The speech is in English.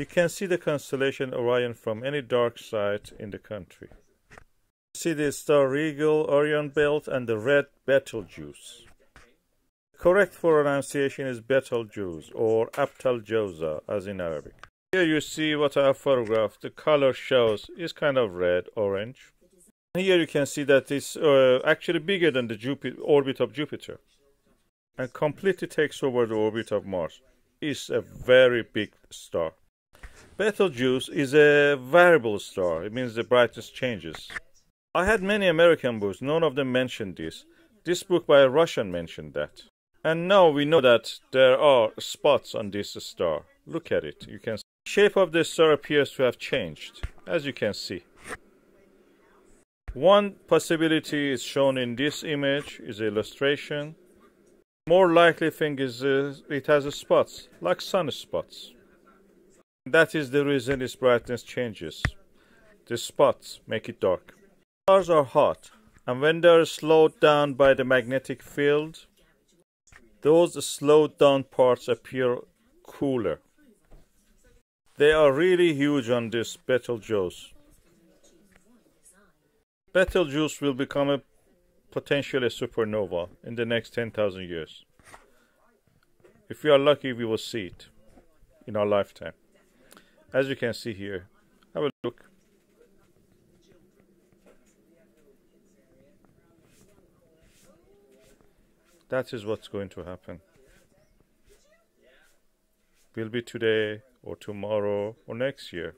You can see the constellation Orion from any dark site in the country. See the star Rigel, Orion Belt, and the red Betelgeuse. Correct for pronunciation is Betelgeuse or Aptaljosa as in Arabic. Here you see what I have photographed. The color shows is kind of red, orange. Here you can see that it's uh, actually bigger than the Jupiter, orbit of Jupiter and completely takes over the orbit of Mars. It's a very big star. Betelgeuse is a variable star. It means the brightness changes. I had many American books. None of them mentioned this. This book by a Russian mentioned that. And now we know that there are spots on this star. Look at it. You can see. shape of the star appears to have changed, as you can see. One possibility is shown in this image is illustration. More likely thing is uh, it has spots, like sunspots. That is the reason its brightness changes. The spots make it dark. Stars are hot, and when they are slowed down by the magnetic field, those slowed down parts appear cooler. They are really huge on this Betelgeuse. Betelgeuse will become a potentially supernova in the next 10,000 years. If we are lucky, we will see it in our lifetime. As you can see here, have a look. That is what's going to happen. Will be today or tomorrow or next year.